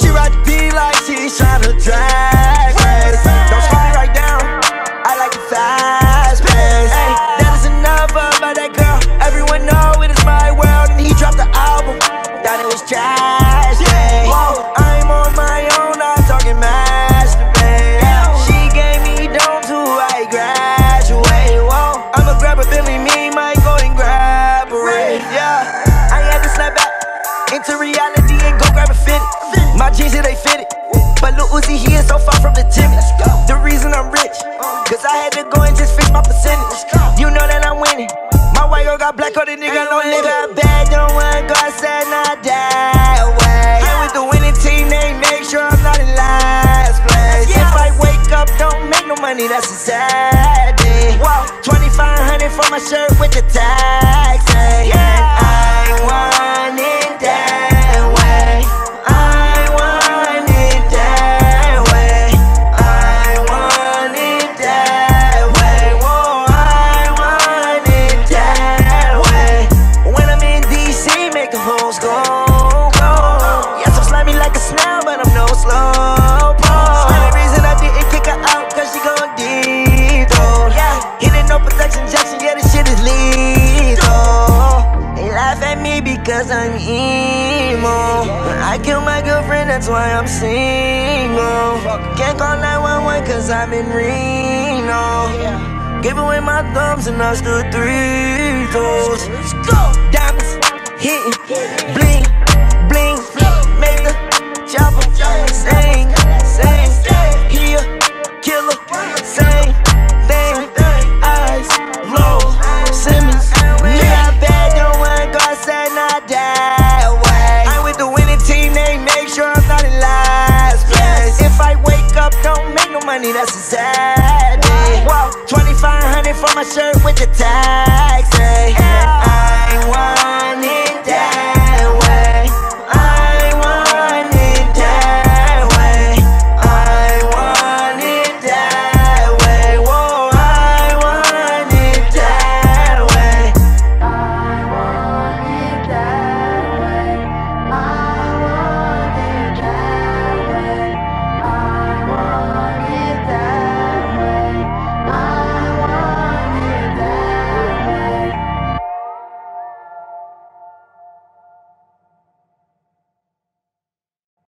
She ride the P like she's trying to Uzi, he is so far from the timid. The reason I'm rich, uh. cause I had to go and just fix my percentage. You know that I'm winning. My white girl got black on the nigga, no nigga bad, don't want go outside, not that way. And with the winning team, they make sure I'm not in last place. If I wake up, don't make no money, that's a sad day. 2500 for my shirt with the tags. Go, go. I'm like a snail, but I'm no slow Only reason I didn't kick her out, cause she gon' no protection yeah, this shit is lethal. Laugh at me because I'm emo. I killed my girlfriend, that's why I'm single. Can't call 911 cause I'm in Reno. Gave away my thumbs and I stood three toes. Diamonds hitting, bling, bling. Make the chopper sing, sing. He a killer, same thing. Eyes low, Simmons. Yeah, bad, don't wanna go outside, not that way. I'm with the winning team, they make sure I'm not in last place. If I wake up, don't make no money, that's a sad day. Whoa, 2500 for my shirt with the tags. Hey. Eh? I want